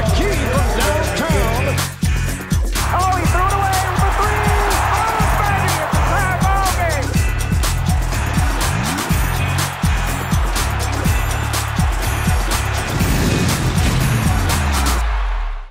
Marquis